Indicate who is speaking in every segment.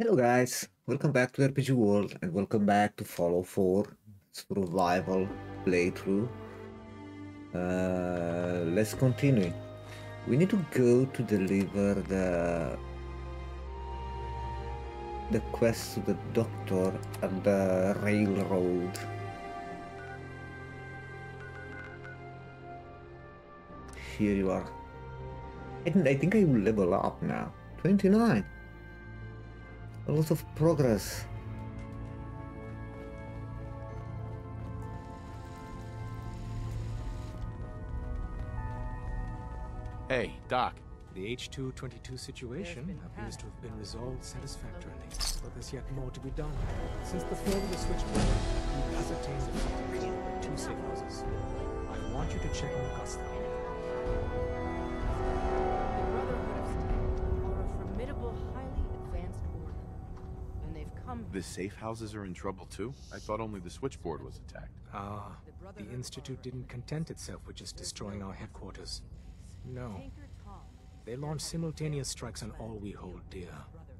Speaker 1: Hello guys, welcome back to RPG World and welcome back to Fallout 4 survival playthrough. Uh, let's continue. We need to go to deliver the the quest to the doctor at the railroad. Here you are. I think I think I will level up now. 29 a lot of progress.
Speaker 2: Hey, Doc.
Speaker 3: The H222 situation appears to have been resolved satisfactorily, but there's yet more to be done. Since the fall of the switchboard, you ascertained the location of two safe houses. I want you to check on Augusta.
Speaker 4: The
Speaker 2: safe houses are in trouble too? I thought only the switchboard was attacked.
Speaker 3: Ah, the Institute didn't content itself with just destroying our headquarters. No, they launched simultaneous strikes on all we hold dear.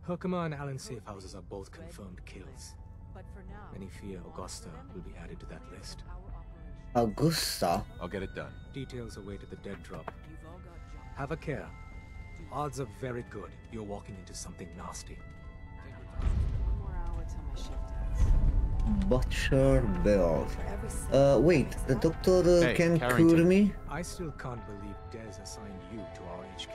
Speaker 3: Herkimer and Allen safe houses are both confirmed kills.
Speaker 4: But for now,
Speaker 3: Many fear Augusta will be added to that list.
Speaker 1: Augusta.
Speaker 2: I'll get it done.
Speaker 3: Details await at the dead drop.
Speaker 4: You've all got jobs.
Speaker 3: Have a care. Odds are very good you're walking into something nasty.
Speaker 1: Butcher Bell.
Speaker 4: For every second
Speaker 1: Uh, wait, the doctor uh,
Speaker 2: Hey,
Speaker 1: can
Speaker 2: Carrington.
Speaker 1: cure me?
Speaker 3: I still can't believe Dez assigned you to our HQ.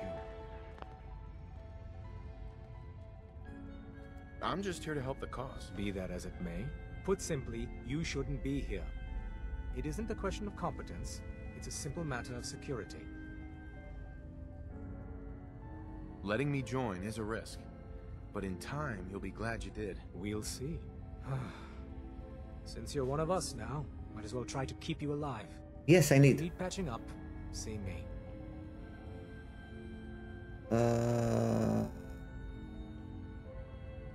Speaker 2: I'm just here to help the cause.
Speaker 3: Be that as it may, put simply, you shouldn't be here. It isn't a question of competence, it's a simple matter of security.
Speaker 2: Letting me join is a risk. But in time, you'll be glad you did.
Speaker 3: We'll see. Since you're one of us now, might as well try to keep you alive.
Speaker 1: Yes, I need.
Speaker 3: need patching up, see me.
Speaker 1: Uh,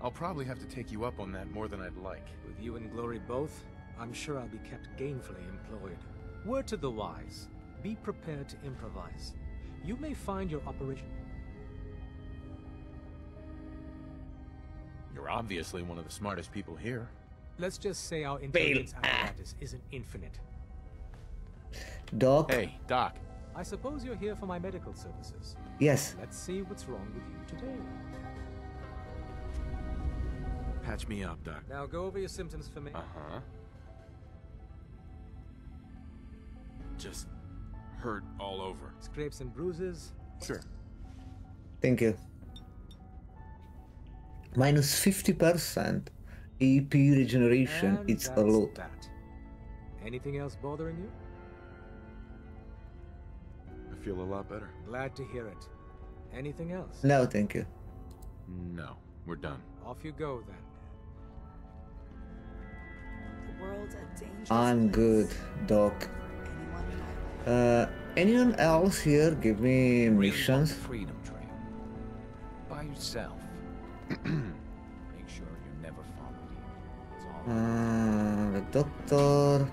Speaker 2: I'll probably have to take you up on that more than I'd like.
Speaker 3: With you and Glory both, I'm sure I'll be kept gainfully employed. Word to the wise, be prepared to improvise. You may find your operation...
Speaker 2: You're obviously one of the smartest people here.
Speaker 3: Let's just say our intelligence apparatus isn't infinite.
Speaker 1: Doc.
Speaker 2: Hey, Doc.
Speaker 3: I suppose you're here for my medical services.
Speaker 1: Yes.
Speaker 3: Let's see what's wrong with you today.
Speaker 2: Patch me up, Doc.
Speaker 3: Now go over your symptoms for me.
Speaker 2: Uh-huh. Just hurt all over.
Speaker 3: Scrapes and bruises.
Speaker 2: Sure.
Speaker 1: Thank you. Minus 50% AP regeneration.
Speaker 3: And
Speaker 1: it's a lot.
Speaker 3: That. Anything else bothering you?
Speaker 2: I feel a lot better.
Speaker 3: Glad to hear it. Anything else?
Speaker 1: No, thank you.
Speaker 2: No, we're done.
Speaker 3: Off you go then.
Speaker 5: The world's a dangerous
Speaker 1: I'm
Speaker 5: place.
Speaker 1: good, Doc.
Speaker 5: Anyone in my life.
Speaker 1: Uh, anyone else here give me missions?
Speaker 6: Freedom Trail. By yourself. Make sure you're never followed here. It's all
Speaker 1: Uh, the doctor.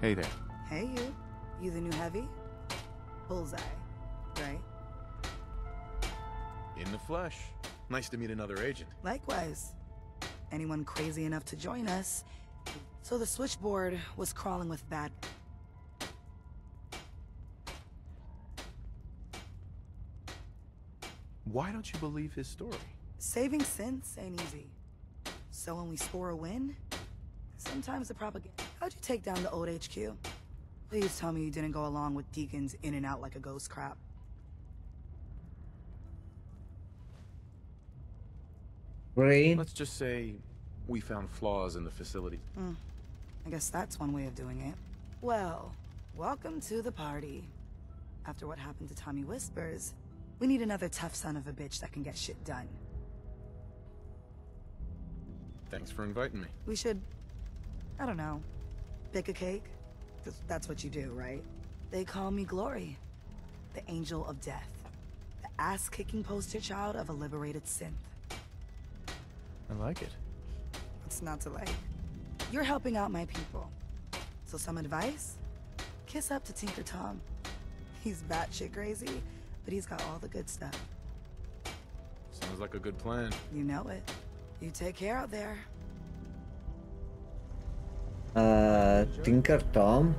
Speaker 2: Hey there.
Speaker 5: Hey, you. You the new heavy? Bullseye, right?
Speaker 2: In the flesh. Nice to meet another agent.
Speaker 5: Likewise. Anyone crazy enough to join us? So the switchboard was crawling with bad.
Speaker 2: Why don't you believe his story?
Speaker 5: Saving synths ain't easy. So when we score a win, sometimes the propaganda. How'd you take down the old HQ? Please tell me you didn't go along with Deacon's in and out like a ghost crap.
Speaker 1: Brain.
Speaker 2: Let's just say we found flaws in the facility. Hmm.
Speaker 5: I guess that's one way of doing it. Well, welcome to the party. After what happened to Tommy Whispers, we need another tough son of a bitch that can get shit done.
Speaker 2: Thanks for inviting me.
Speaker 5: We should, I don't know, bake a cake? 'Cause that's what you do, right? They call me Glory, the angel of death, the ass-kicking poster child of a liberated synth.
Speaker 2: I like it.
Speaker 5: What's not to like? You're helping out my people. So some advice? Kiss up to Tinker Tom. He's batshit crazy, but he's got all the good stuff.
Speaker 2: Sounds Sounds like a good plan.
Speaker 5: You know it. You take care out there.
Speaker 1: Uh, Tinker Tom.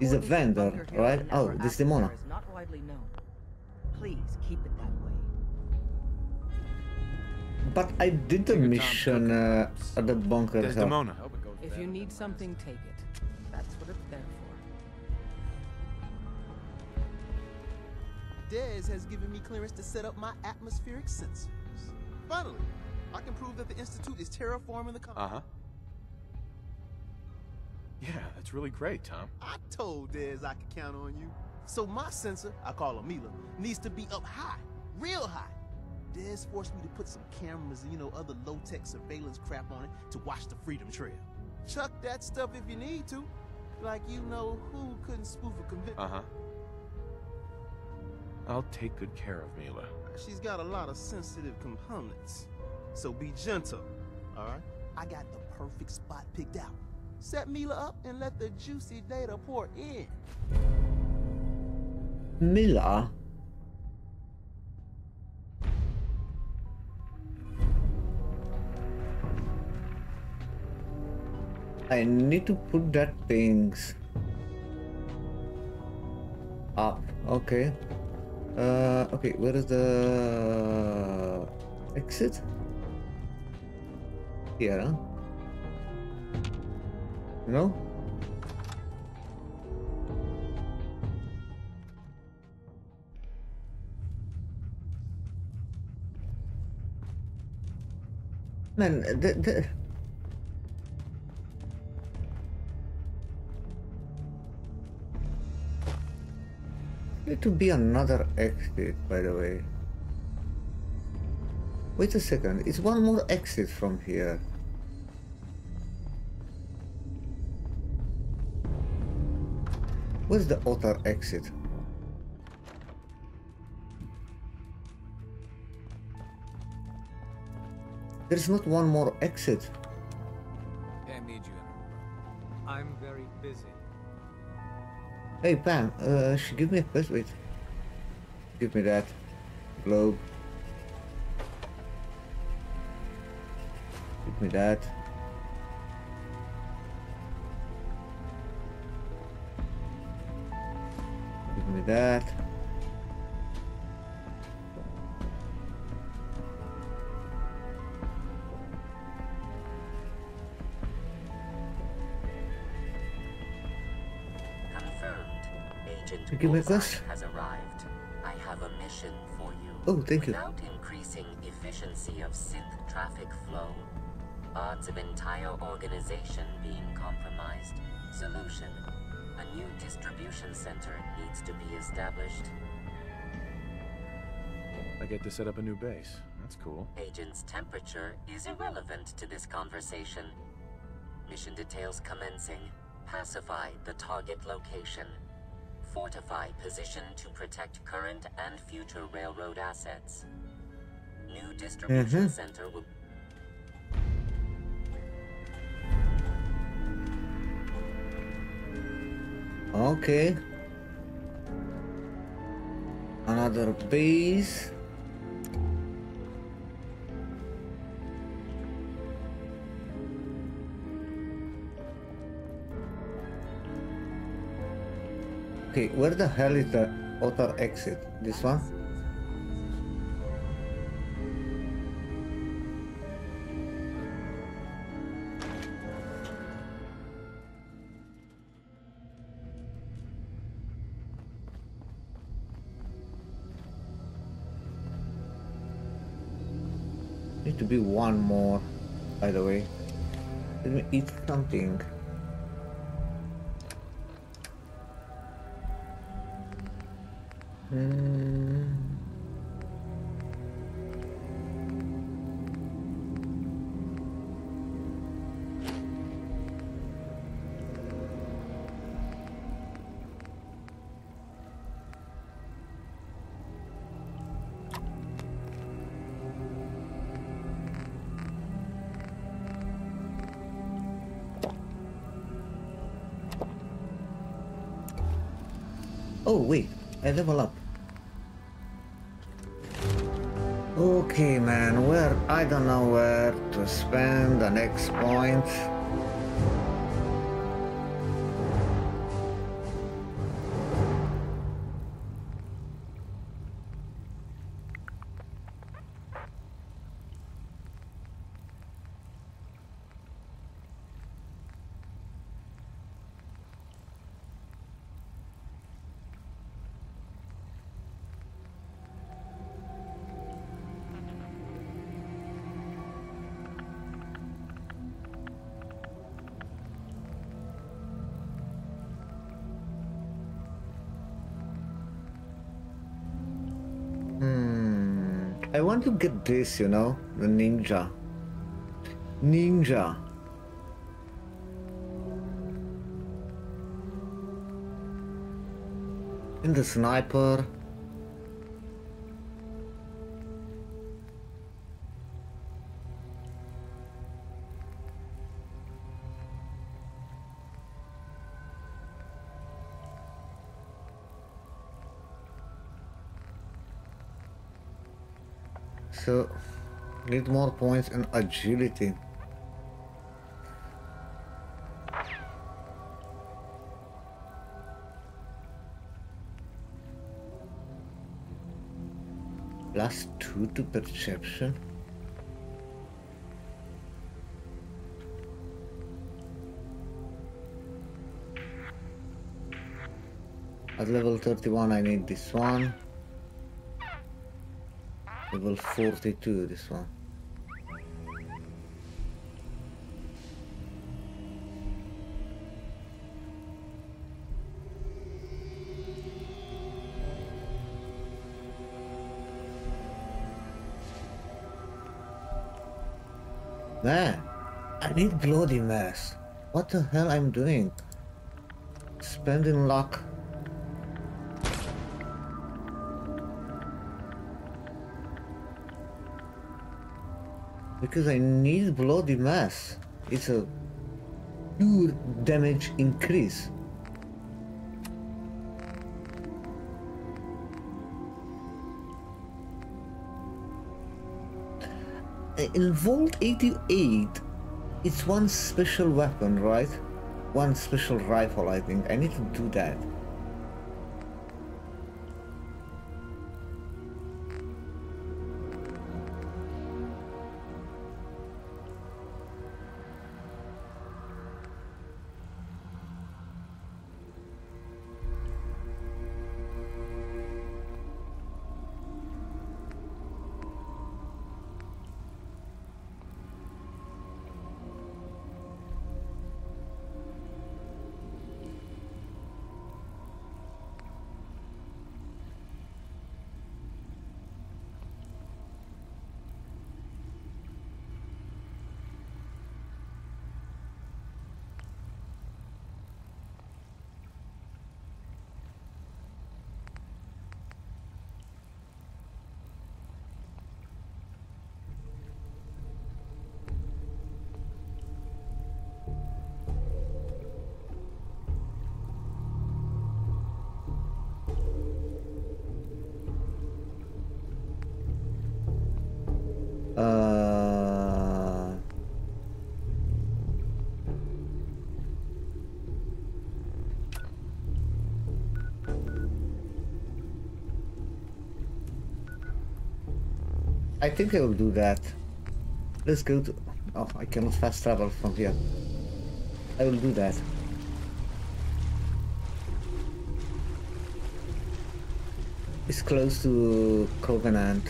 Speaker 1: He's a vendor, right?
Speaker 4: and
Speaker 1: Oh,
Speaker 4: our
Speaker 1: this is the
Speaker 4: assets
Speaker 1: Mona.
Speaker 4: there is not widely known. Please keep it that way.
Speaker 1: But I did the mission uh, at the bunker. so-
Speaker 2: Desdemona.
Speaker 6: Hope it goes
Speaker 4: If you need something, take it. That's what it's there
Speaker 7: Dez has given me clearance to set up my atmospheric sensors. Finally, I can prove that the Institute is terraforming the
Speaker 2: Uh-huh. Yeah, that's really great, Tom.
Speaker 7: I told Dez I could count on you. So my sensor, I call her Mila, needs to be up high, real high. Dez forced me to put some cameras and, you know, other low-tech surveillance crap on it to watch the Freedom Trail. Chuck that stuff if you need to. Like you know who couldn't spoof a conviction.
Speaker 2: Uh huh. I'll take good care of Mila.
Speaker 7: She's got a lot of sensitive components. So be gentle, alright? I got the perfect spot picked out. Set Mila up and let the juicy data pour in.
Speaker 1: Mila. I need to put that things up. Okay. Uh, okay, where is the exit? Here, huh? No? Man, the, the... Need to be another exit, by the way. Wait a second, it's one more exit from here. Where's the other exit? There's not one more exit. Hey Pam, uh, she give me a. Wait, give me that globe. Give me that. Give me that. You give me a
Speaker 8: has arrived. I have a mission for you.
Speaker 1: Oh, thank you.
Speaker 8: Without increasing efficiency of synth traffic flow, odds of entire organization being compromised. Solution. A new distribution center needs to be established.
Speaker 2: I get to set up a new base. That's cool.
Speaker 8: Agent's temperature is irrelevant to this conversation. Mission details commencing. Pacify the target location. Fortify position to protect current and future railroad assets. New distribution
Speaker 1: Mhm.
Speaker 8: center will
Speaker 1: Okay. Another base. Okay, where the hell is the other exit? This one? Need to be one more, by the way. Let me eat something. Hmm. I at this, you know, the ninja. Ninja. And the sniper. So, need more points in agility. Plus two to perception. At level 31 I need this one. Level 42 this one. Man, I need bloody mess. What the hell I'm doing? Spending luck. Because I need bloody mess. It's a pure damage increase. In Vault 88, it's one special weapon, right? One special rifle, I think. I need to do that. I think I will do that. Let's go to... Oh, I cannot fast travel from here. I will do that. It's close to Covenant.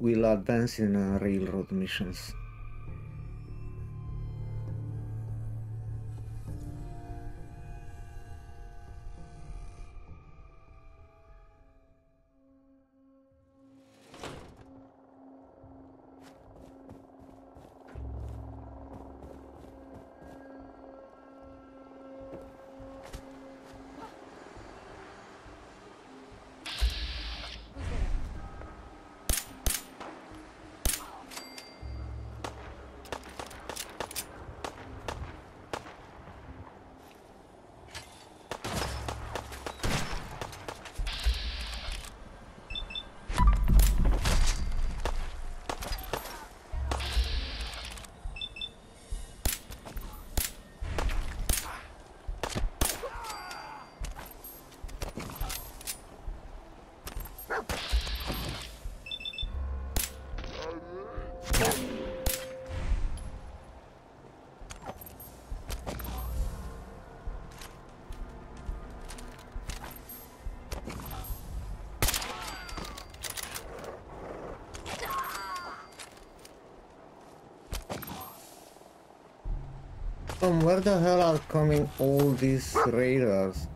Speaker 1: Will advance in uh, railroad missions. From where the hell are coming all these raiders?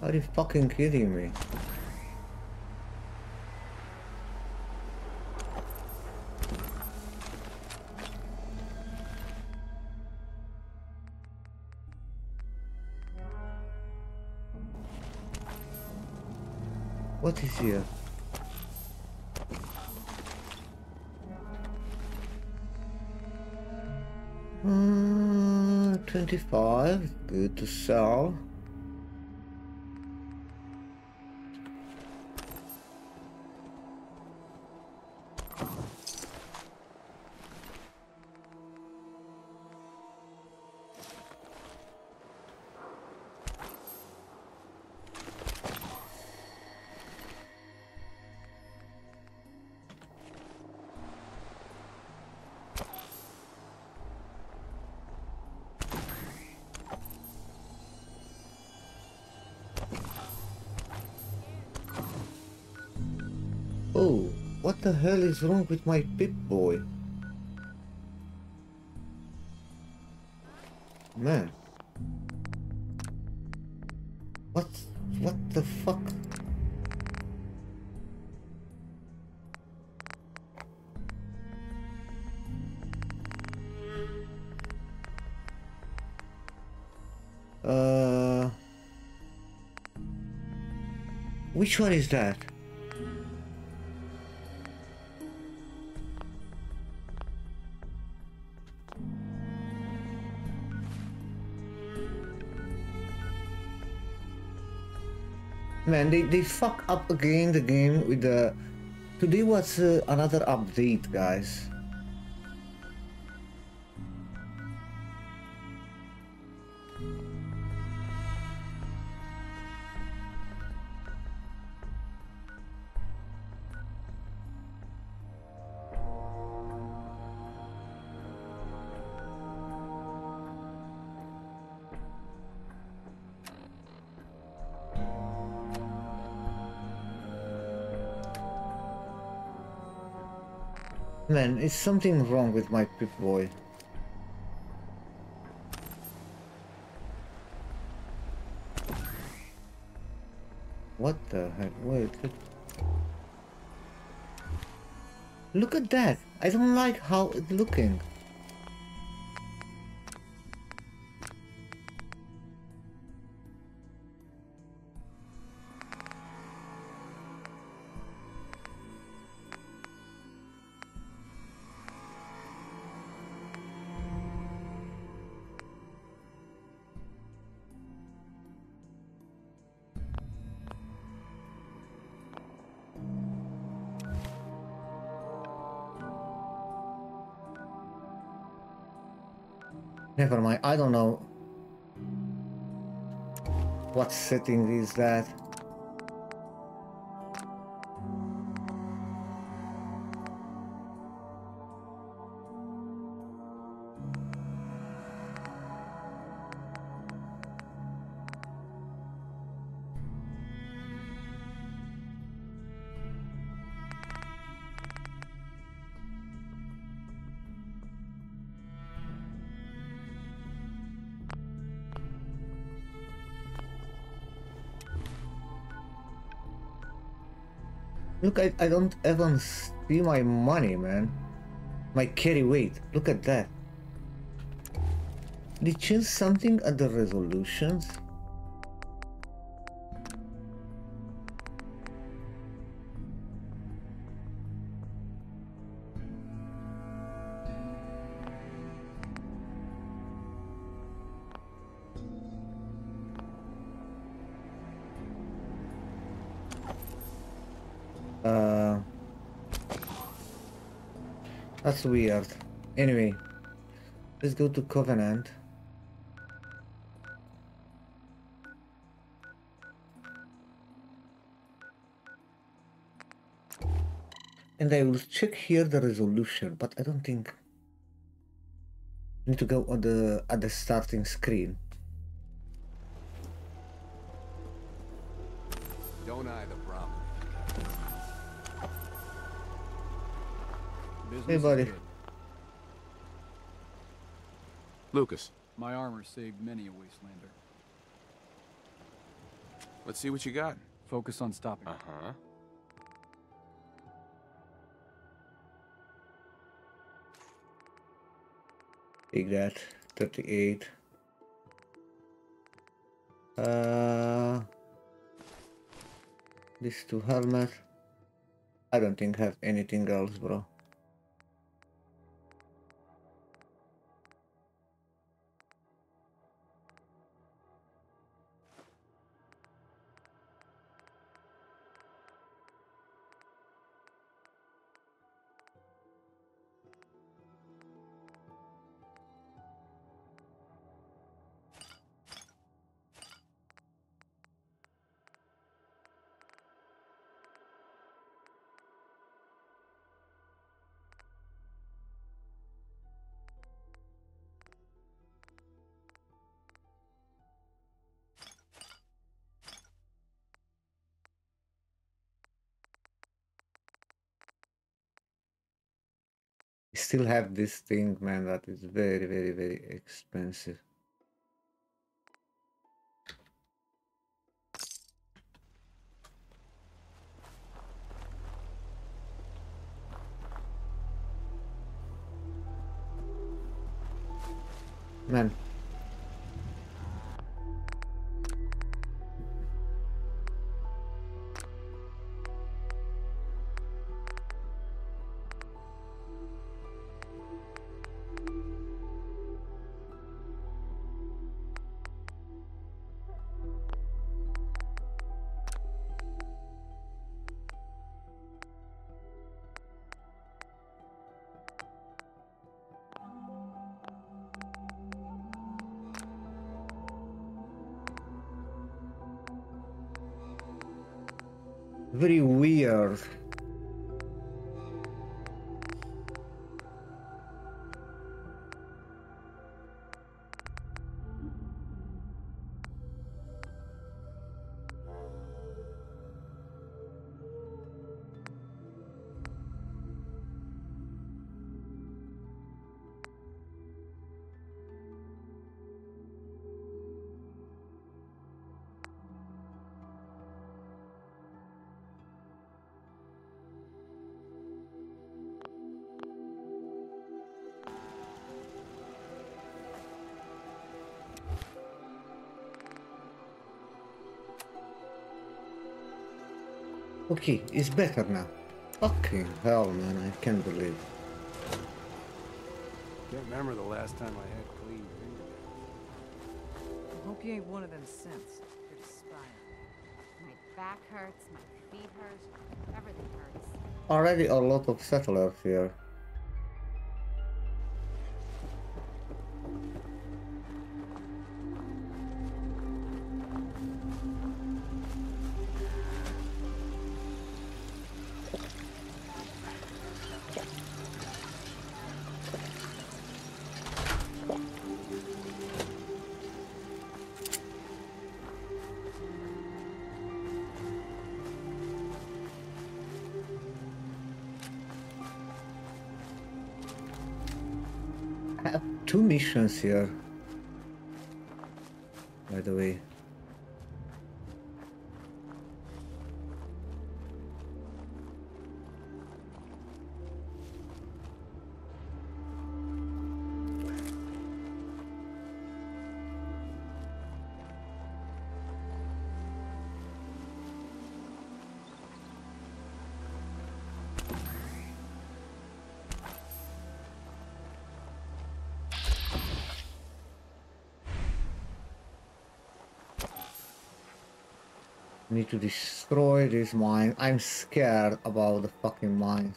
Speaker 1: Are you fucking kidding me? What is here? Uh, 25, good to sell. Is wrong with my Pip-Boy? Man. What, what the fuck? Uh... Which one is that? Man, they, they fuck up again the game with the... Today was uh, another update, guys. Is something wrong with my Pip-Boy? What the heck? Wait, look. Look at that! I don't like how it's looking. Never mind, I don't know what setting is that. Look, I, I don't even see my money, man. My carry weight. Look at that. Did you change something at the resolutions? That's weird. Anyway, let's go to Covenant. And I will check here the resolution, but I don't think I need to go on the at the starting screen. Hey, buddy.
Speaker 2: Lucas,
Speaker 9: My armor saved many a wastelander.
Speaker 2: let's see what you got.
Speaker 9: Focus on stopping.
Speaker 2: Uh-huh.
Speaker 1: Take that. 38. Uh, these two helmet. I don't think have anything else, bro. Still have this thing, man, that is very, very, very expensive. Man. Okay, it's better now. Fucking hell, man, I can't believe.
Speaker 9: Can't remember the last time I had clean fingernails.
Speaker 4: Hope you ain't one of them synths. You're just spying. My back hurts, my feet hurt, everything hurts.
Speaker 1: Already a lot of settlers here. Have two missions here. By the way. Need to destroy this mine. I'm scared about the fucking mine.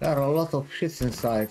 Speaker 1: There are a lot of shits inside.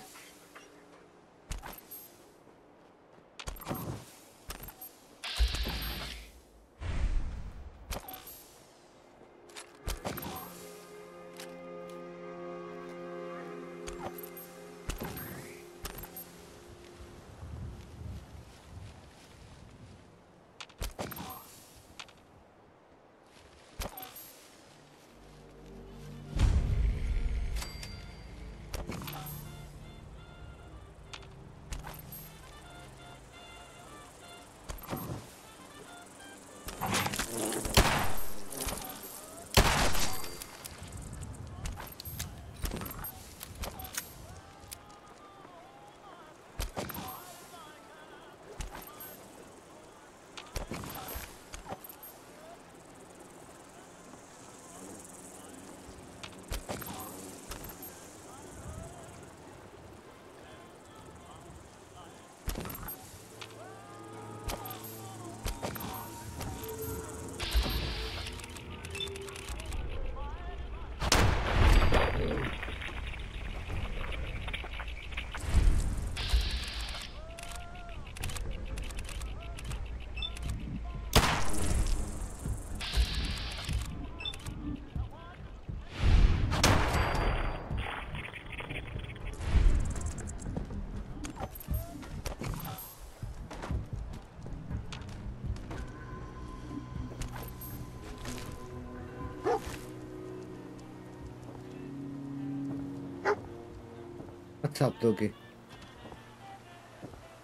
Speaker 1: What's up, doggy?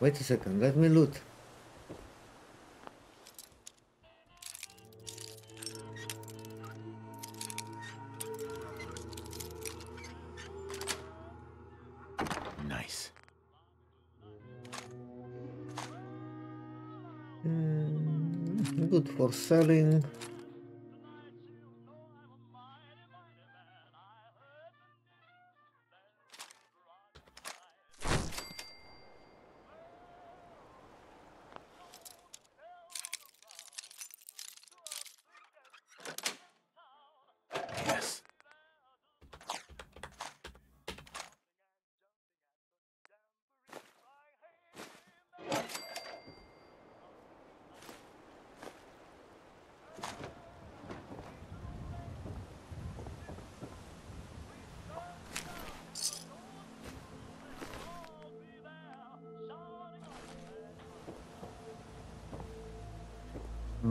Speaker 1: Wait a second, let me loot.
Speaker 2: Nice.
Speaker 1: Mm, good for selling.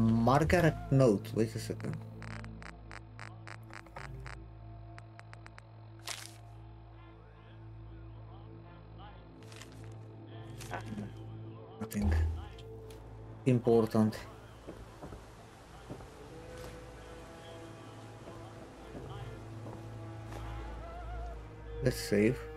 Speaker 1: Margaret Note. Wait a second. Nothing important. Let's save.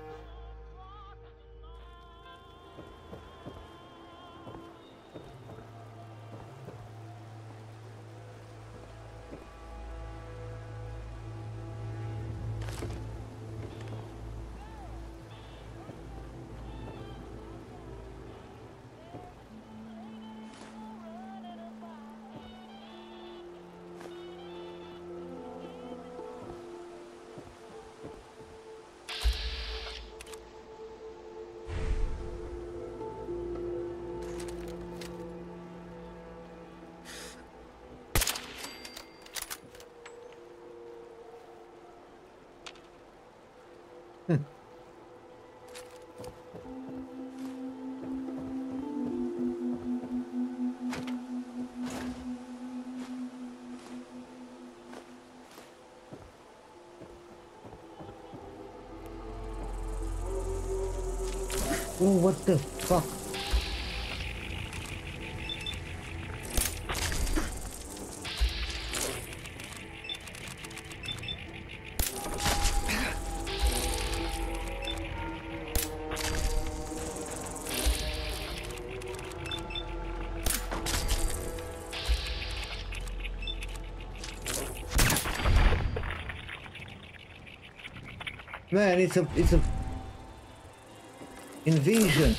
Speaker 1: What the fuck? Man, it's a it's a invasion.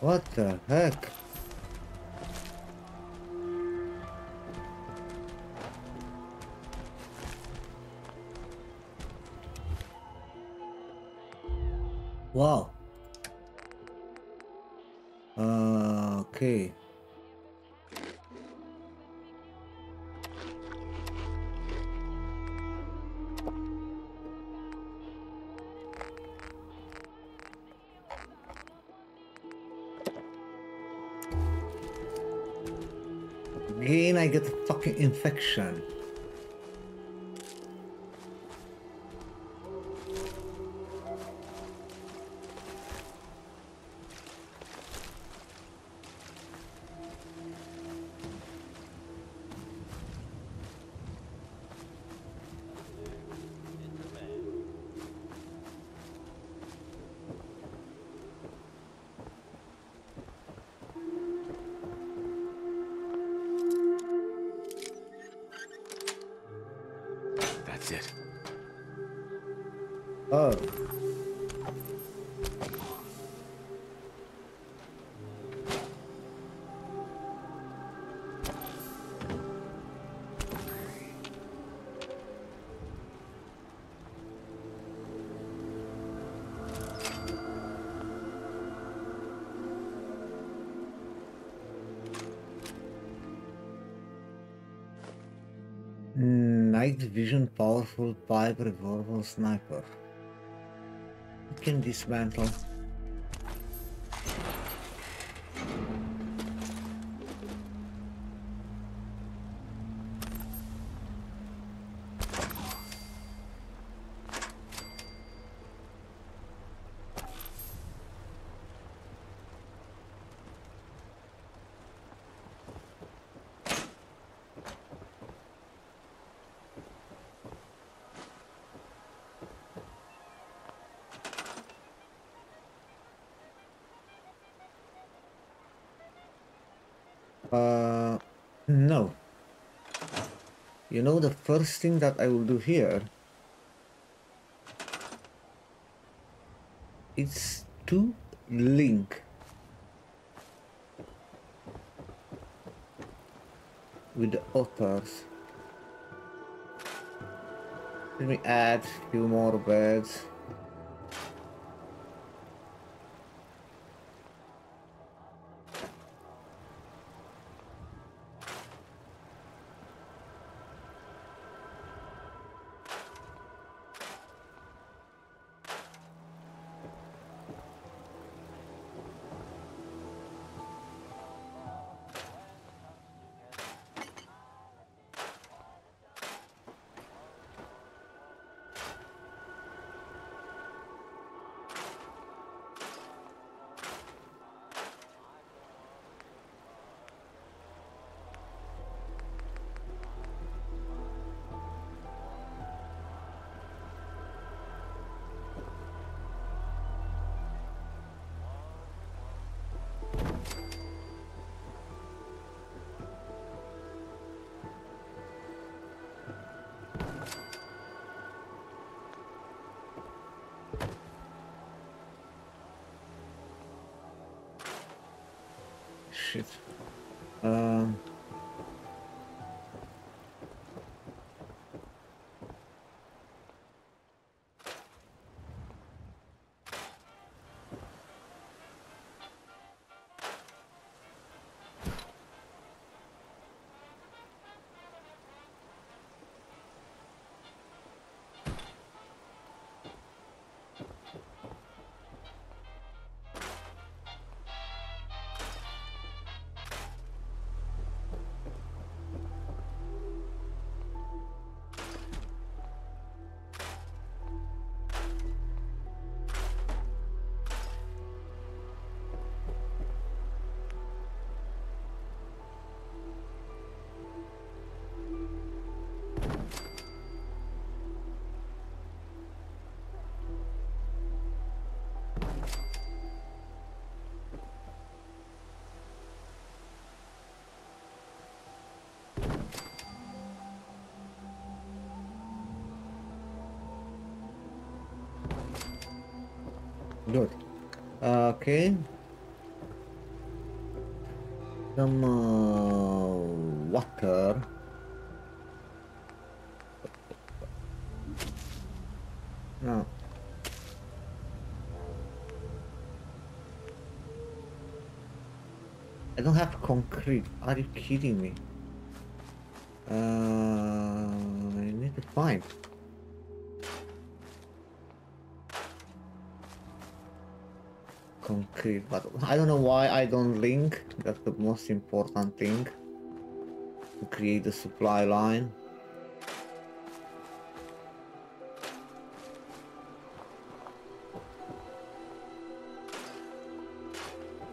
Speaker 1: What the heck? Again, I get a fucking infection. Vision powerful pipe revolver sniper. You can dismantle. First thing that I will do here is to link with the otters. Let me add a few more beds. Um. Good. Okay. Some uh, water. No. I don't have concrete. Are you kidding me? Uh, I need to find. But I don't know why I don't link. That's the most important thing. To create the supply line.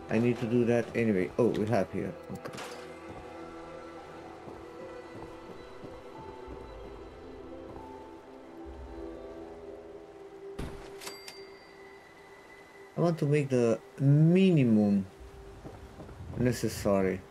Speaker 1: I need to do that anyway. Oh, we have here. Okay. Want to make the minimum necessary.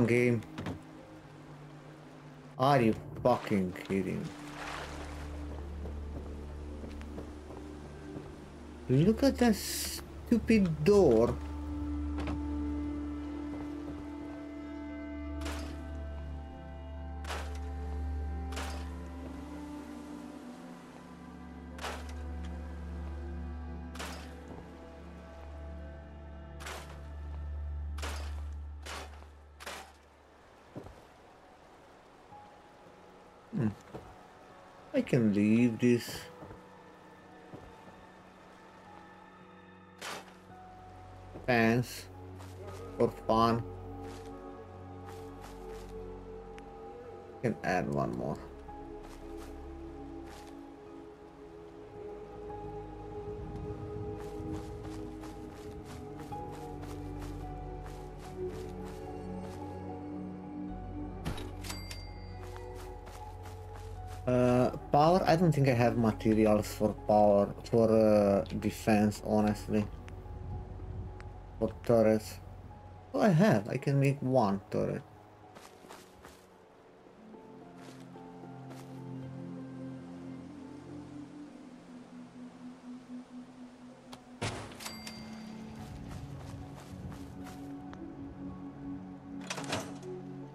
Speaker 1: On, game. Are you fucking kidding? Look at that stupid door. Don't think I have materials for power, for uh, defense, honestly. For turrets. Oh, I have, I can make one turret.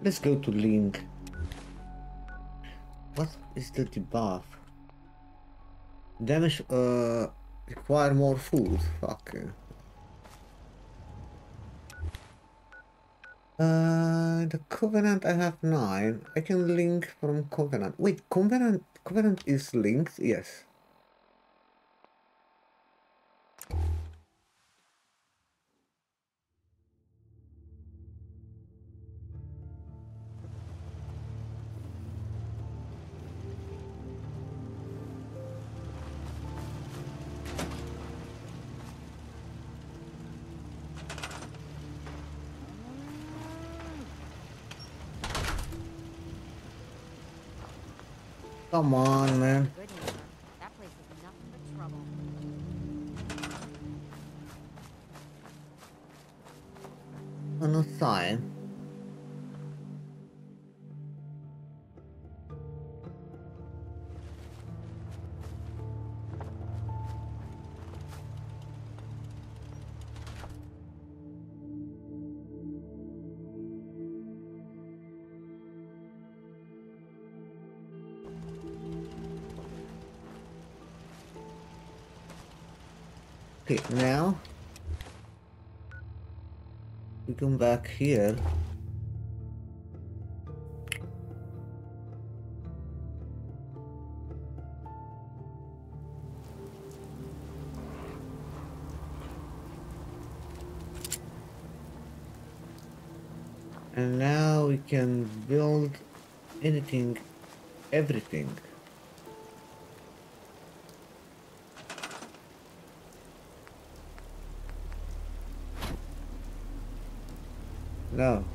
Speaker 1: Let's go to Link. What is the debuff? Damage uh require more food. Fuck. Uh the Covenant I have nine. I can link from Covenant. Wait, Covenant Covenant is linked? Yes. Come on, man.
Speaker 4: Goodneighbor. That
Speaker 1: Okay, now we come back here. And now we can build anything, everything. No.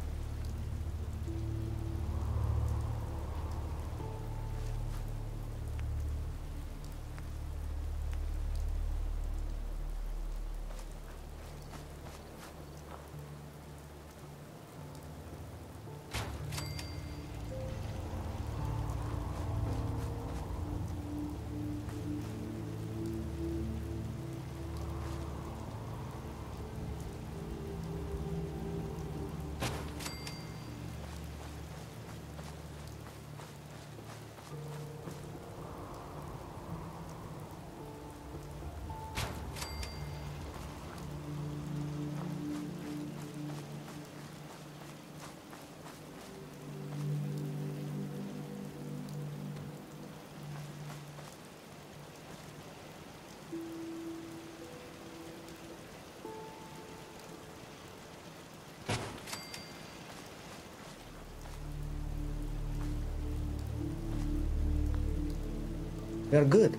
Speaker 1: Are good.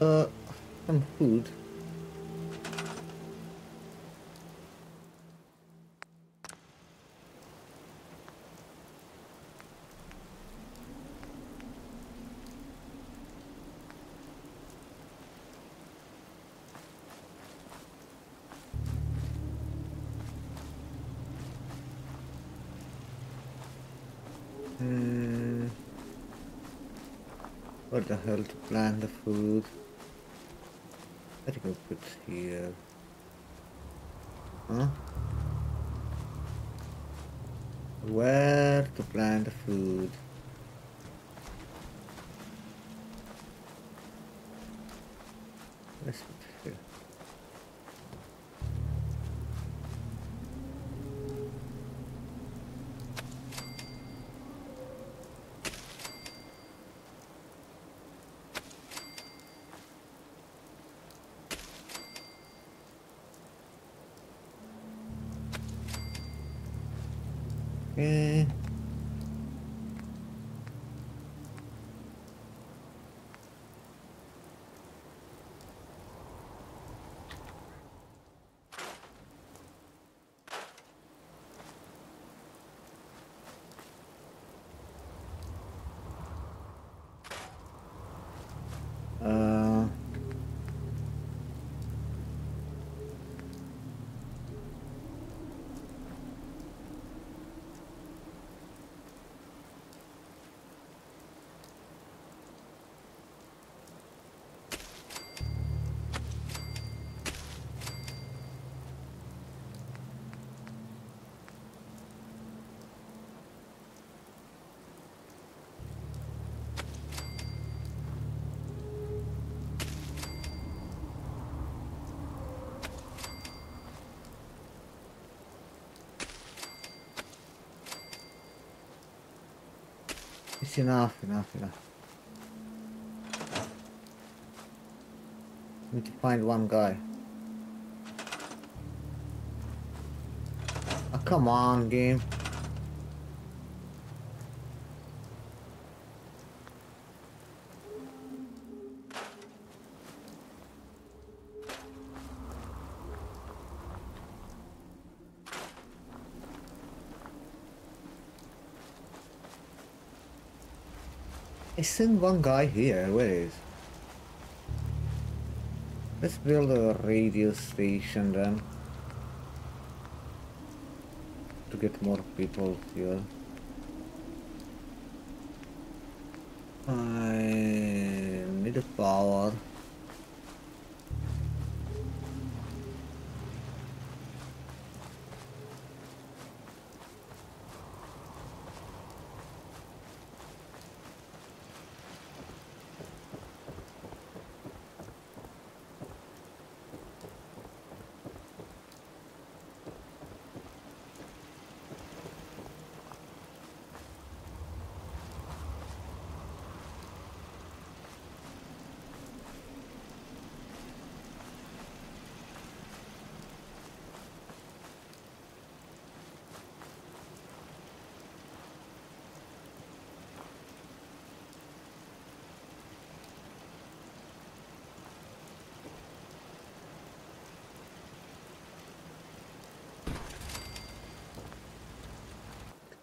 Speaker 1: Uh, some food. Hmm. What the hell to plant the food? I think I'll put here. Huh? Where to plant the food? Let's put it here. Okay. Uh, enough, enough, enough. Need to find one guy. Oh, come on, game. Seen one guy here, where is? Let's build a radio station then. To get more people here. I need a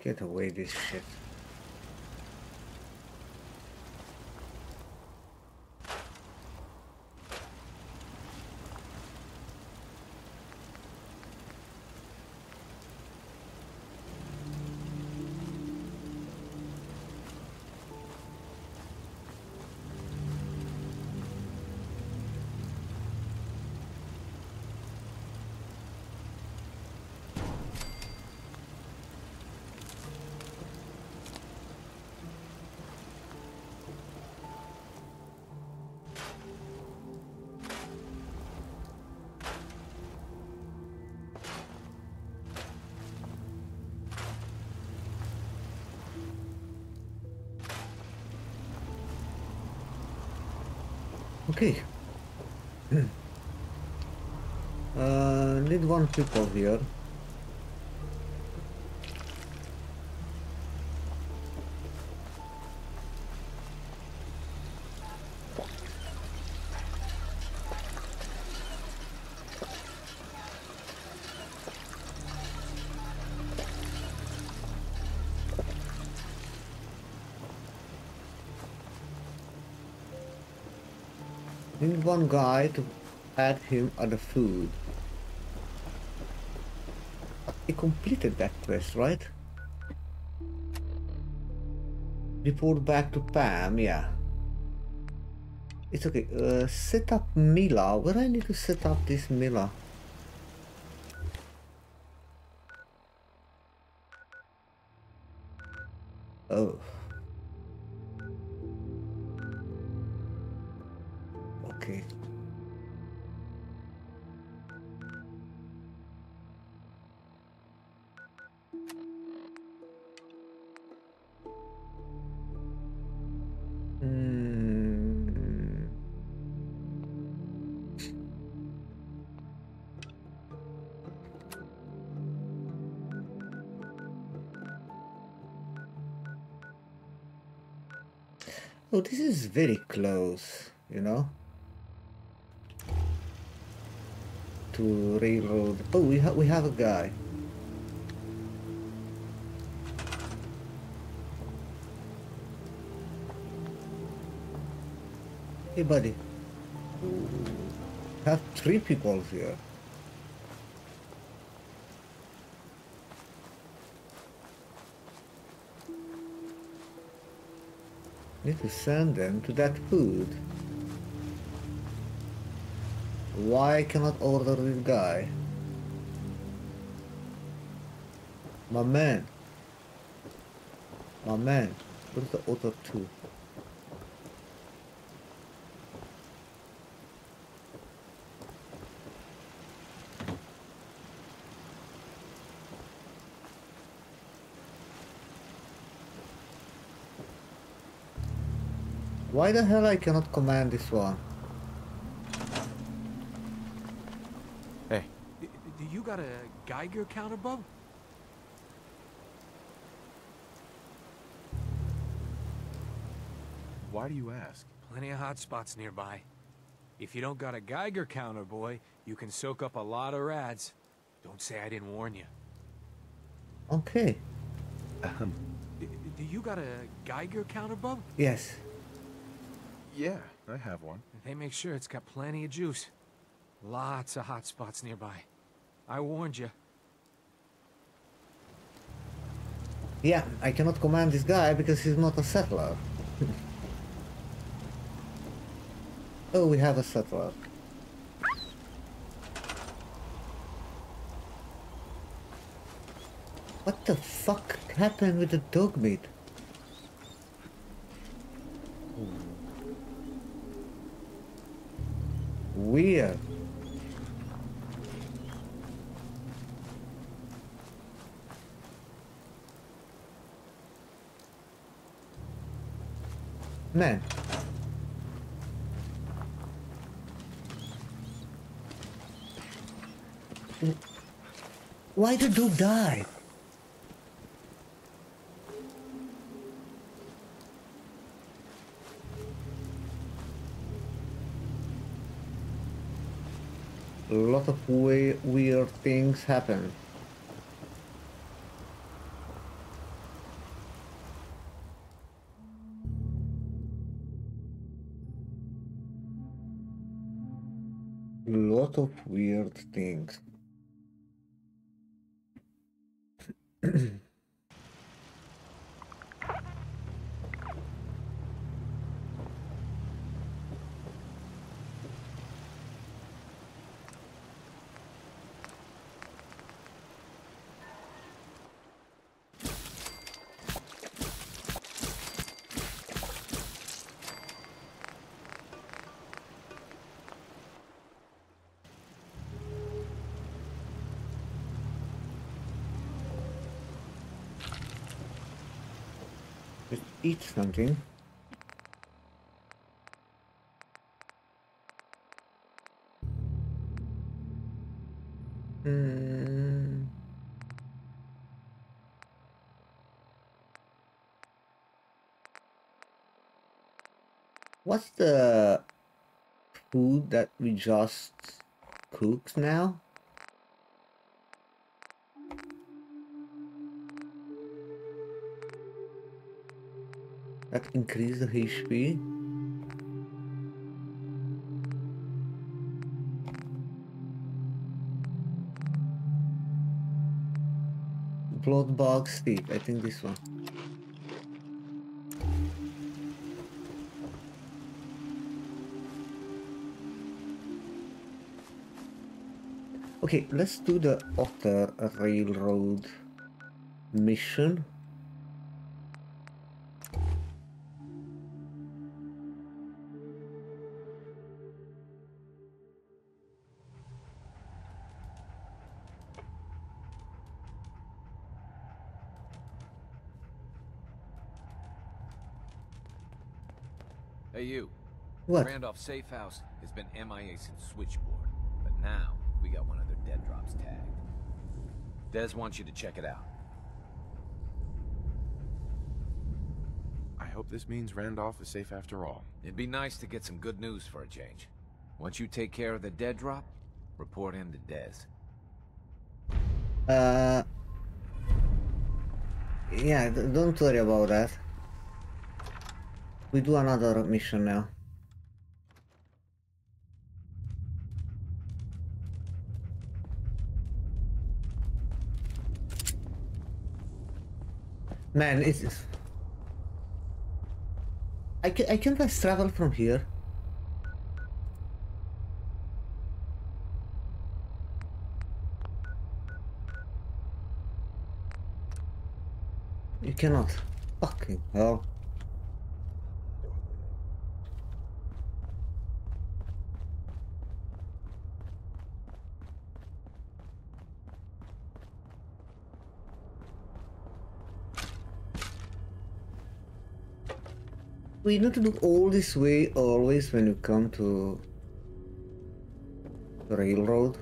Speaker 1: Get away this shit. Okay. uh, need one people here. One guy to add him other food. He completed that quest, right? Report back to Pam, yeah. It's okay. Uh, set up Mila. Where I need to set up this Mila? Oh, this is very close, you know? To railroad. Oh, we have we have a guy. Hey, buddy. Have three people here. Need to send them to that food. Why cannot order this guy? My man. My man. Where's the other two? Why the hell I cannot command this one?
Speaker 2: Hey,
Speaker 10: D- Do you got a Geiger counter, bub?
Speaker 2: why do you ask?
Speaker 10: Plenty of hot spots nearby. If you don't got a Geiger counter, boy, you can soak up a lot of rads. Don't say I didn't warn you.
Speaker 1: Okay.
Speaker 2: Um,
Speaker 10: D- Do you got a Geiger counter, bub?
Speaker 1: Yes.
Speaker 2: Yeah, I have one.
Speaker 10: They make sure it's got plenty of juice. Lots of hot spots nearby. I warned you.
Speaker 1: Yeah, I cannot command this guy because he's not a settler. oh, we have a settler. What the fuck happened with the Dogmeat? Why did you die? A lot of weird things happen. A lot of weird things. Just Hmm. What's the food that we just cooked now? That increase the HP. Bloodbug steak, I think this one. Okay, let's do the Otter Railroad mission. What?
Speaker 6: Randolph Safe House has been MIA since Switchboard, but now we got one of their dead drops tagged. Dez wants you to check it out.
Speaker 2: I hope this means Randolph is safe after all.
Speaker 6: It'd be nice to get some good news for a change. Once you take care of the dead drop, report in to Dez.
Speaker 1: Uh, yeah, don't worry about that. We do another mission now. Man, it's... I can I can fast travel from here. You cannot. Fucking hell. We need to do all this way always when you come to the railroad.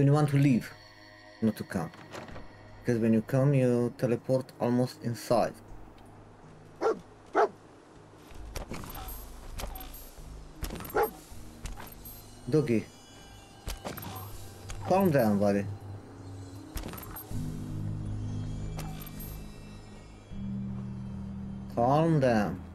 Speaker 1: When you want to leave, not to come. Because when you come, you teleport almost inside. Doggy. Calm down, buddy. Calm down.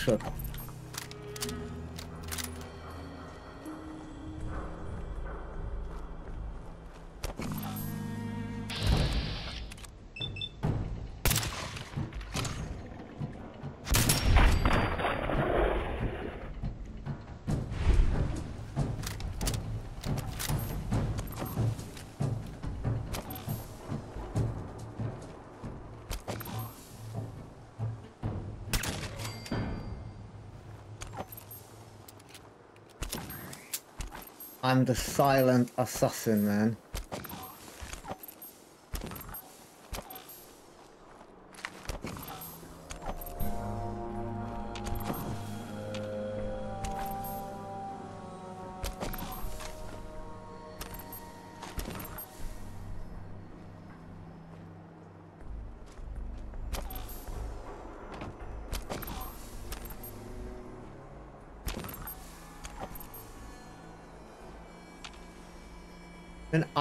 Speaker 1: Short. I'm the silent assassin, man.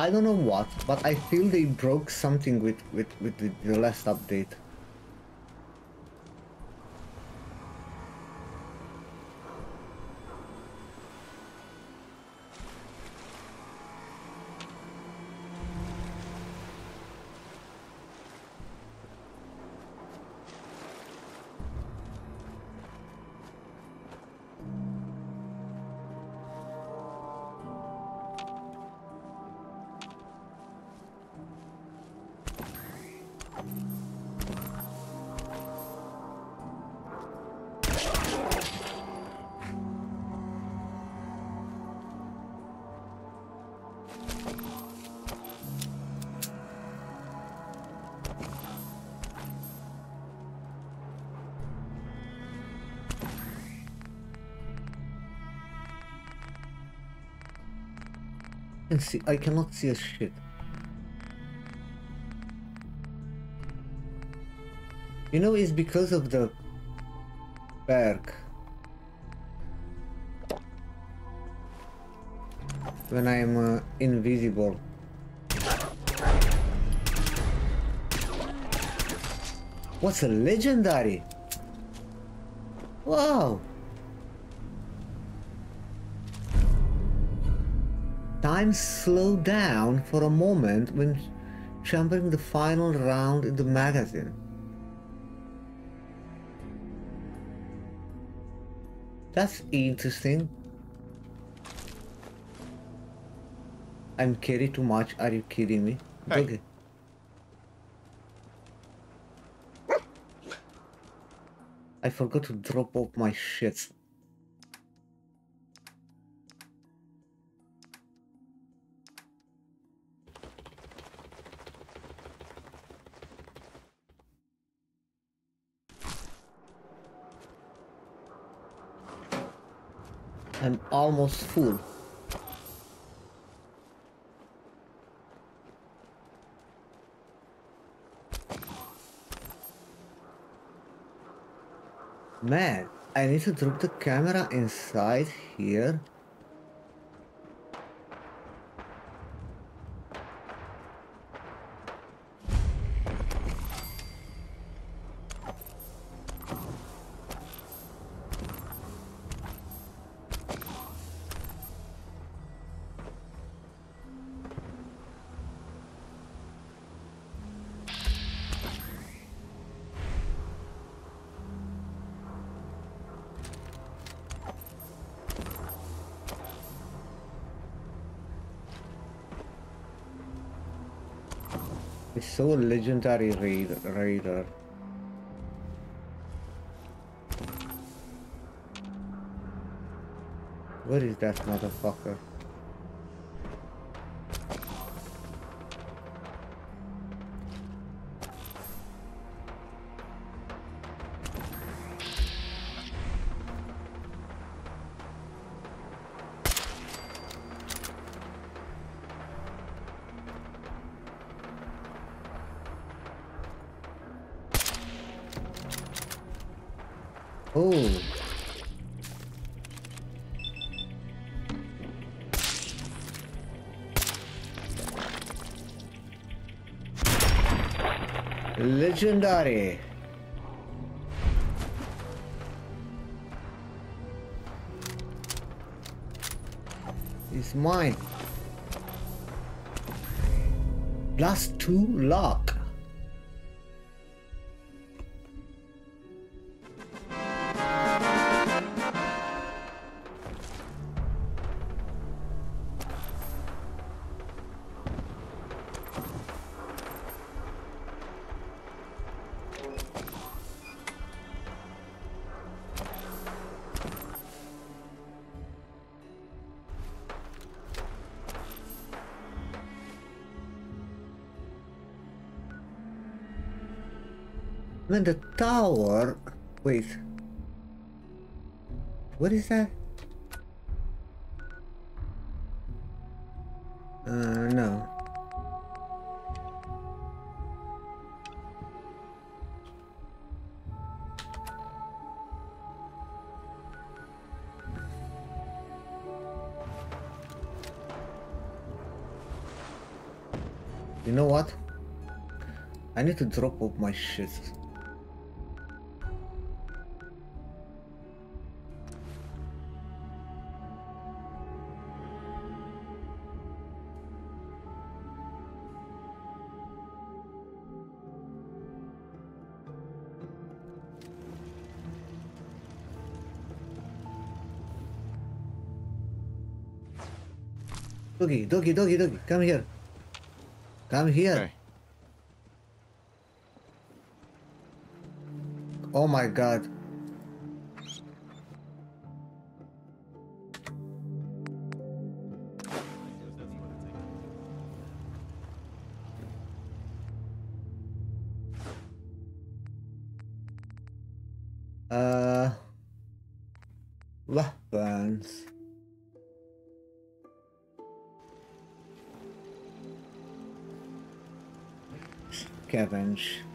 Speaker 1: I don't know what, but I feel they broke something with, with, with the, the last update. See I cannot see a shit. You know it's because of the berg. When I'm uh, invisible. What's a legendary? Wow! Time slowed down for a moment when jumping the final round in the magazine. That's interesting. I'm carry too much. Are you kidding me?
Speaker 2: Hey.
Speaker 1: Okay. I forgot to drop off my shit. Almost full. Man, I need to drop the camera inside here. Legendary raid raider. Where is that motherfucker? Legendary. It's mine. Plus two lock. The tower... Wait. What is that? Uh, no. You know what? I need to drop off my shit. Doggy, doggy, doggy, doggy, come here. Come here.
Speaker 2: Okay.
Speaker 1: Oh my god.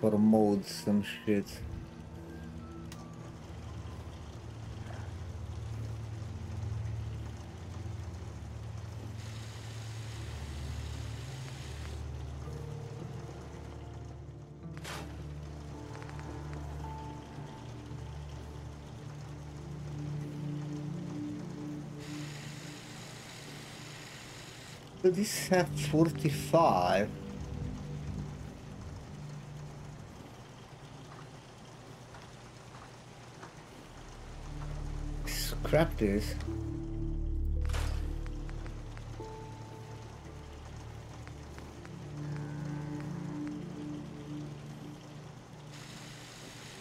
Speaker 1: For modes, some shit. So this have 45. This.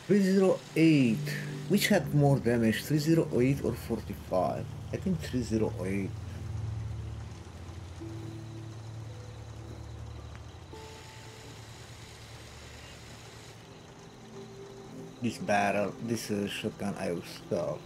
Speaker 1: Three zero eight. Which had more damage, three zero eight or forty five? I think three zero eight. This barrel, this uh, shotgun I will sell.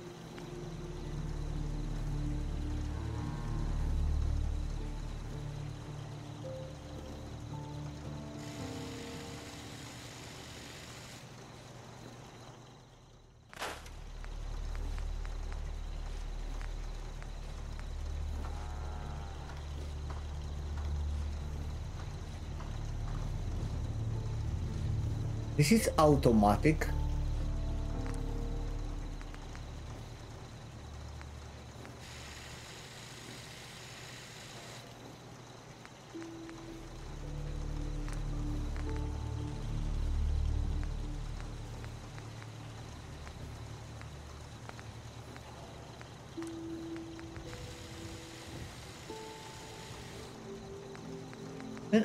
Speaker 1: This is automatic.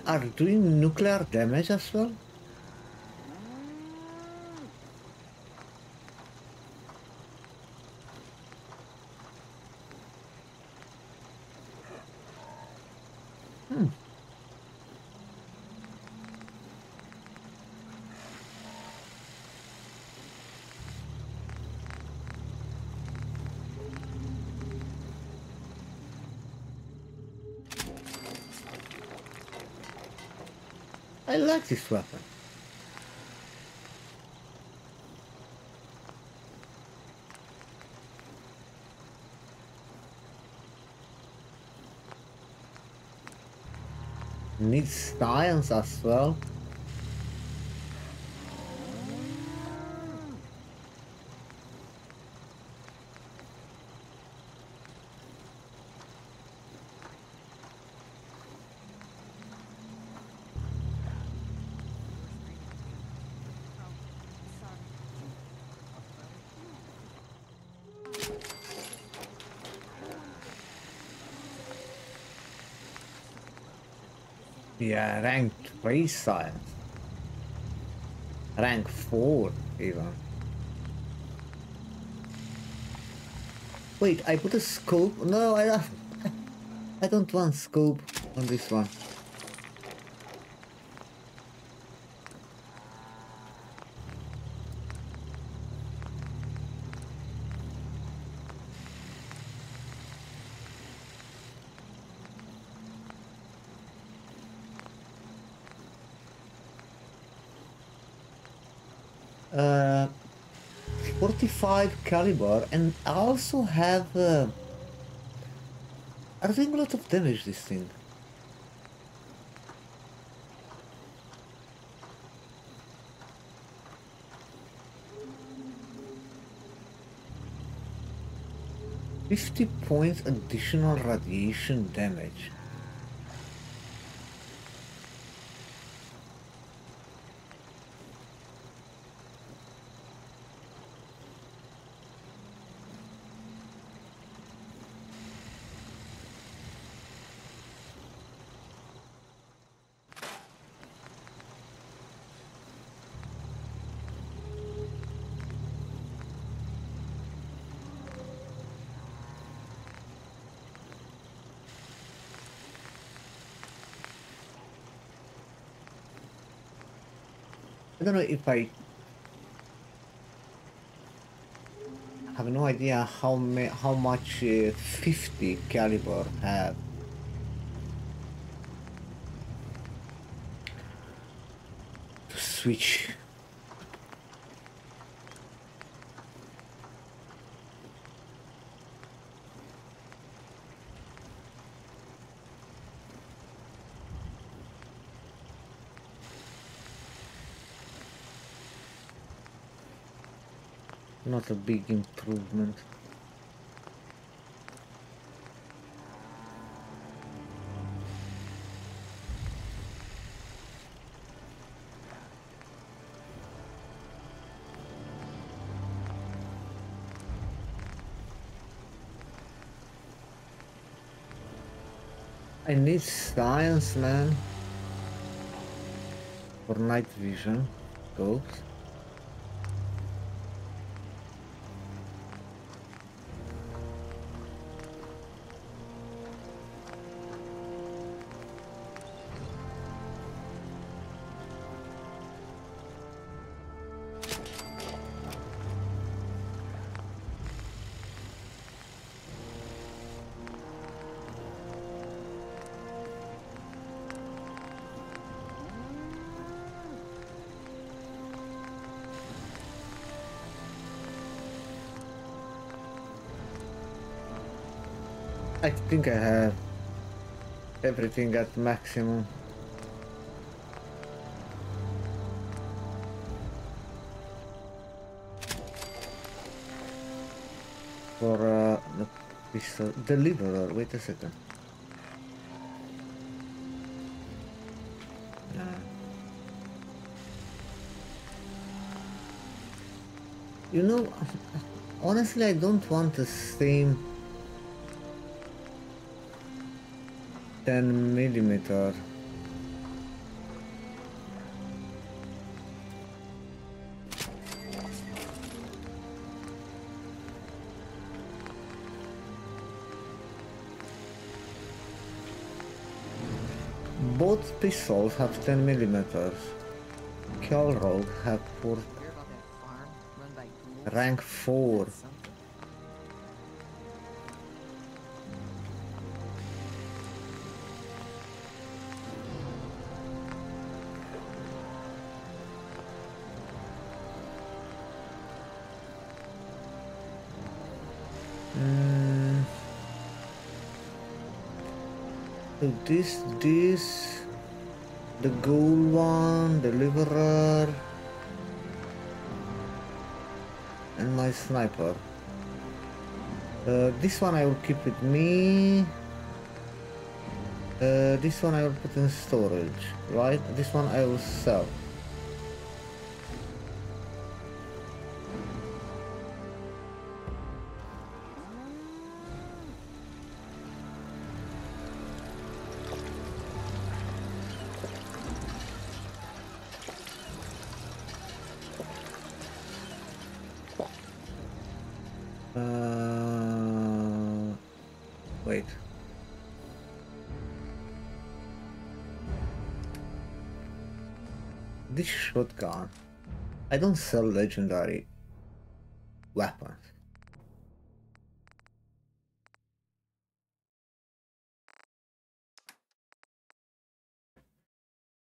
Speaker 1: Are doing nuclear damage as well? I like this weapon. Needs science as well. Yeah, rank 3 science. Rank 4 even. Wait, I put a scope? No, I don't. I don't want scope on this one. 45 caliber and I also have uh, are doing a lot of damage this thing. Fifty points additional radiation damage. I don't know if I have no idea how ma how much uh, 50 caliber have. To switch. Not a big improvement. I need science, man. For night vision. Scopes. Think I have everything at maximum. For uh, the pistol deliverer, wait a second. You know, honestly, I don't want the same 10 millimeter. Both pistols have 10 millimeters. Road have four
Speaker 4: Hear about that farm run by ghouls?
Speaker 1: rank 4. This, this, the gold one, deliverer, and my sniper. Uh, this one I will keep with me. Uh, this one I will put in storage, right? This one I will sell. Shotgun. I don't sell legendary weapons.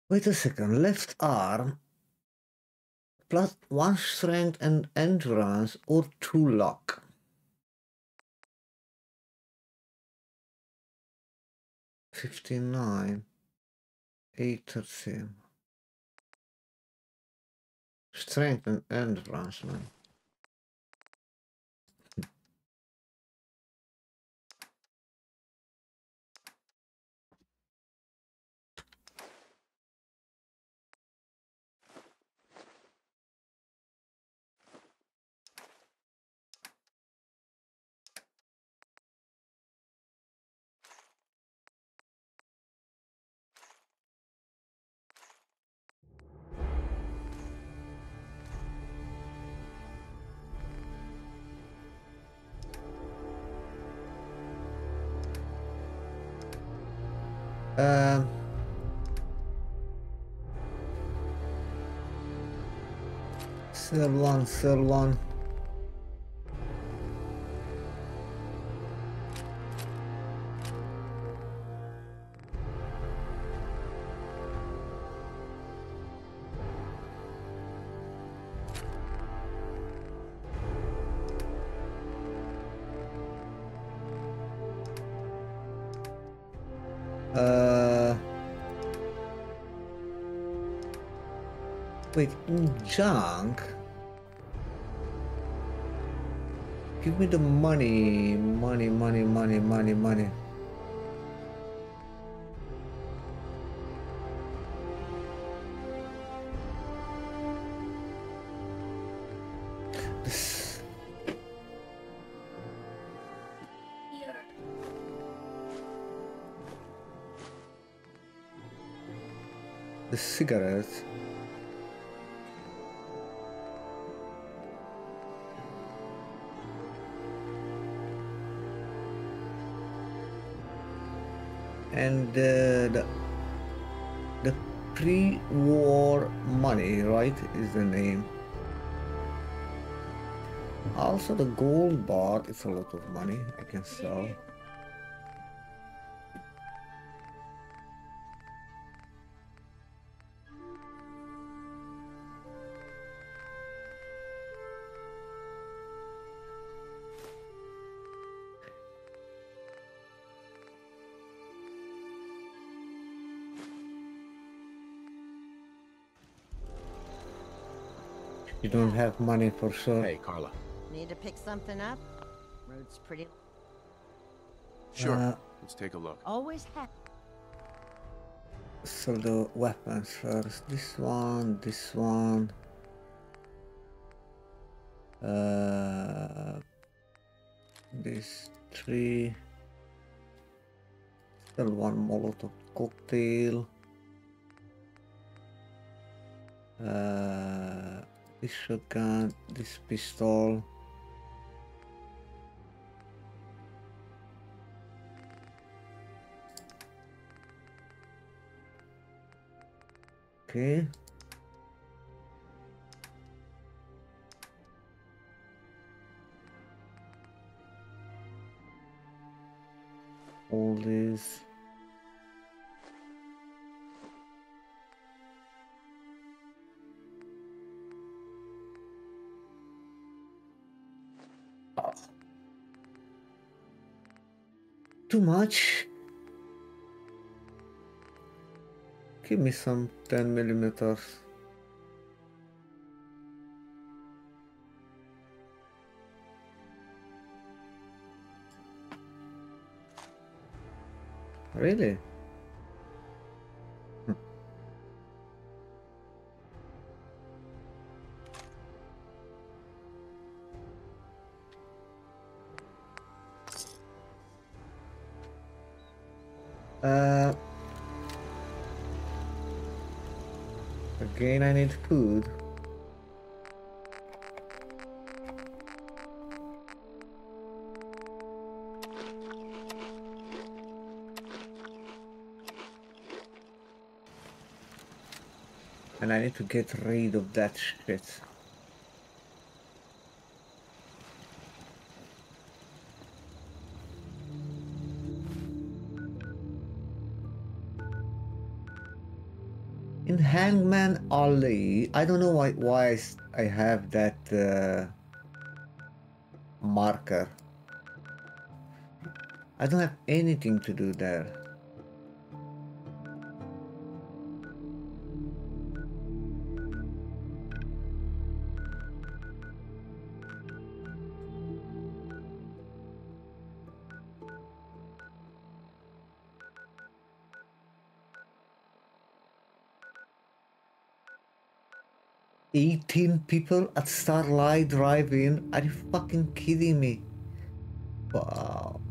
Speaker 1: Wait a second. Left arm. plus one strength and endurance or two luck. Fifty-nine, eight thirteen. Strength and man. Sell one. Uh, wait, junk. Give me the money, money, money, money, money, money. The cigarettes. And the the pre-war money, right, is the name. Also, the gold bar is a lot of money I can sell. Don't have money for sure.
Speaker 2: Hey, Carla.
Speaker 11: Need to pick something up? Road's pretty.
Speaker 2: Sure.
Speaker 1: Uh,
Speaker 2: Let's take a look.
Speaker 11: Always have.
Speaker 1: So the weapons first. This one, this one. Uh, this three. Still one Molotov cocktail. Uh, this shotgun, this pistol. Okay. All these. Too much. Give me some 10 millimeters. Really? Need food. And I need to get rid of that shit. Hangman Alley, I don't know why why I have that uh, marker. I don't have anything to do there. Eighteen people at Starlight Drive-In? Are you fucking kidding me? Wow.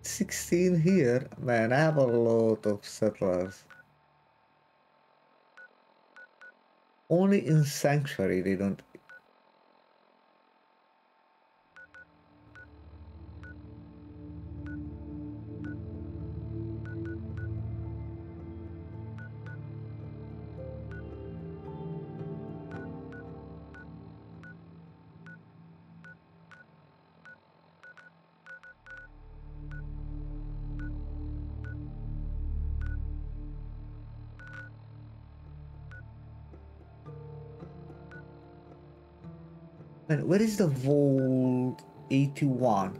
Speaker 1: Sixteen here? Man, I have a lot of settlers. Only in Sanctuary they don't Where is the Vault 81?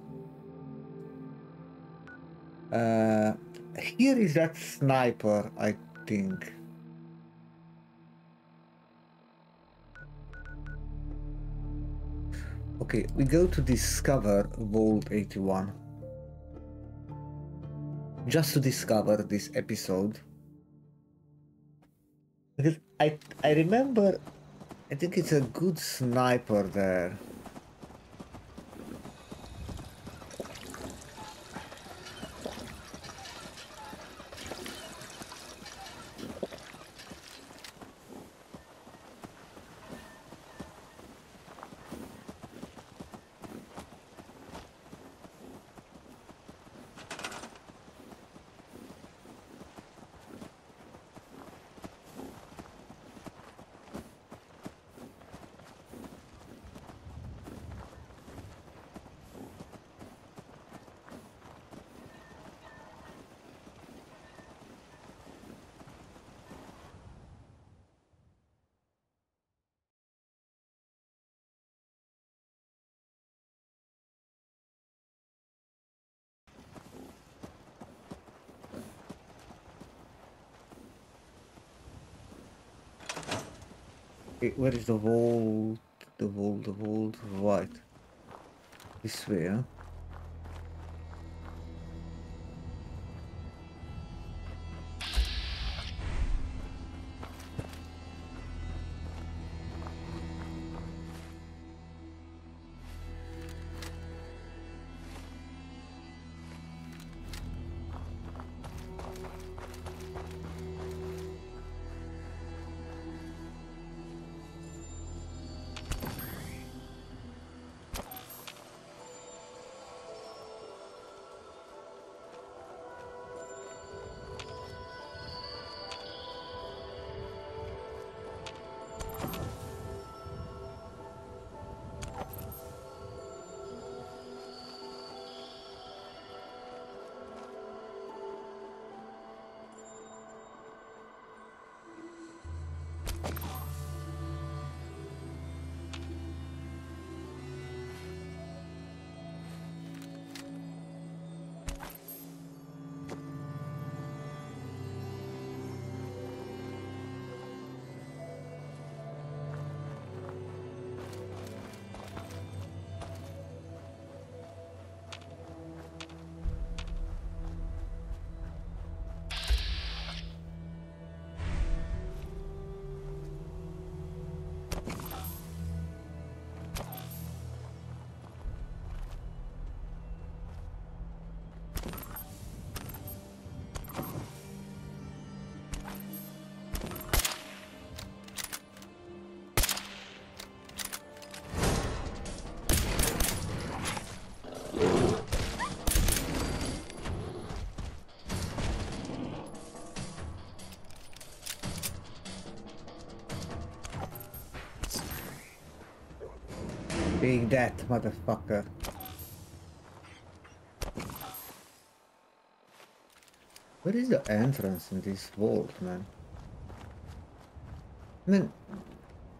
Speaker 1: Uh, here is that sniper, I think. Okay, we go to discover Vault 81. Just to discover this episode. Because I I remember I think it's a good sniper there. Where is the vault? The vault, the vault, right. This way, huh? That motherfucker. Where is the entrance in this vault, man? I mean,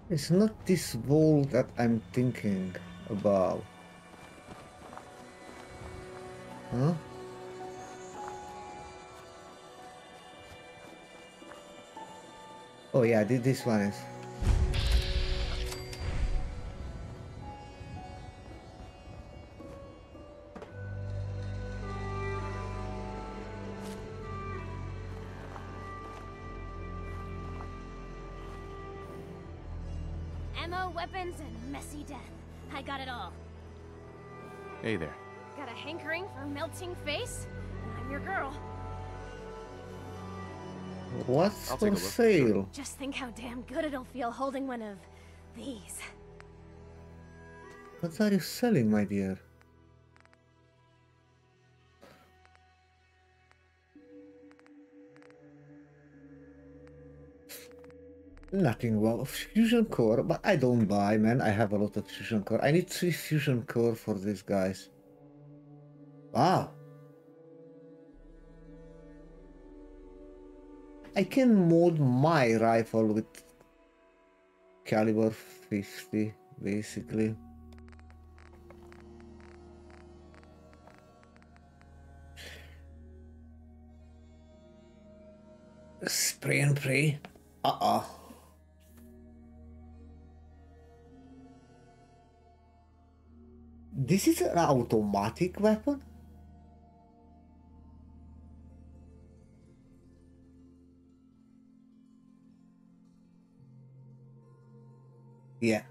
Speaker 1: it's not this vault that I'm thinking about. Huh? Oh yeah, this one is.
Speaker 2: Hey there.
Speaker 12: Got a hankering for a melting face? And I'm your girl.
Speaker 1: What's
Speaker 2: I'll
Speaker 1: for
Speaker 2: take a look,
Speaker 1: sale?
Speaker 12: Just think how damn good it'll feel holding one of these.
Speaker 1: What are you selling, my dear? Nothing wrong. Fusion core, but I don't buy, man. I have a lot of fusion core. I need three fusion core for these guys. Wow. I can mod my rifle with caliber 50, basically. Spray and pray. Uh-uh. This is an automatic weapon? Yeah.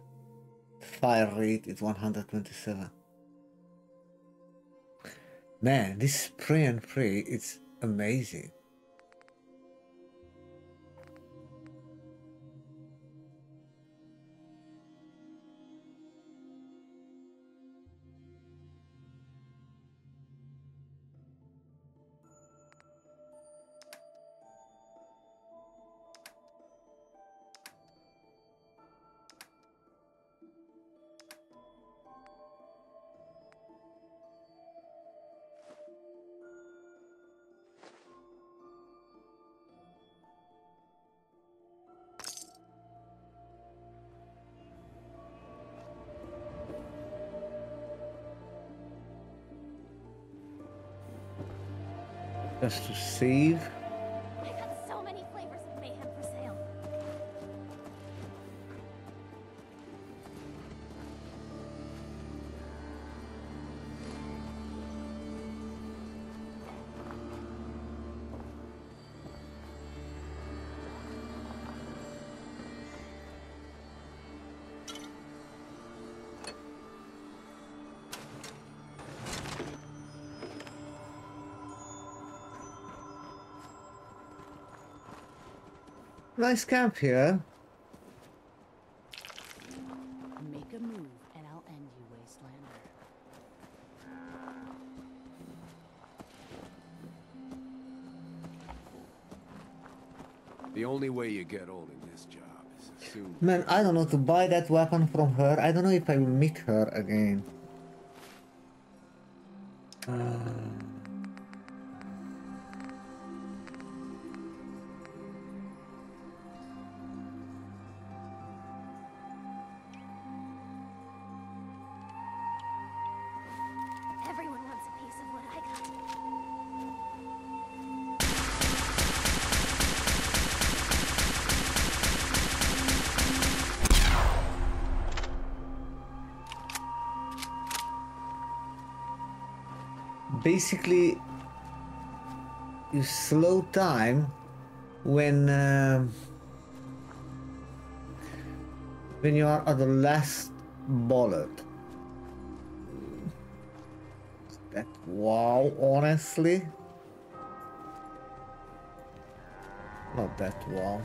Speaker 1: Fire rate is 127. Man, this spray and pray, it's amazing. Just to save. Nice camp here.
Speaker 13: Make a move, and I'll end you, Wastelander.
Speaker 9: The only way you get old in this job is as soon
Speaker 1: Man, I don't know to buy that weapon from her. I don't know if I will meet her again. Basically, you slow time when um when you are at the last bullet. That wow, honestly, not that wow.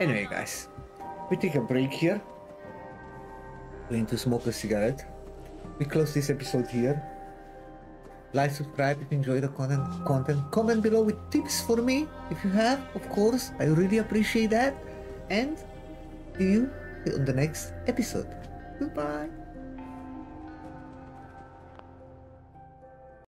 Speaker 1: Anyway, guys, we take a break here. Going to smoke a cigarette. We close this episode here. Like, subscribe if you enjoy the content. Content. Comment below with tips for me if you have, of course. I really appreciate that. And See you on the next episode. Goodbye.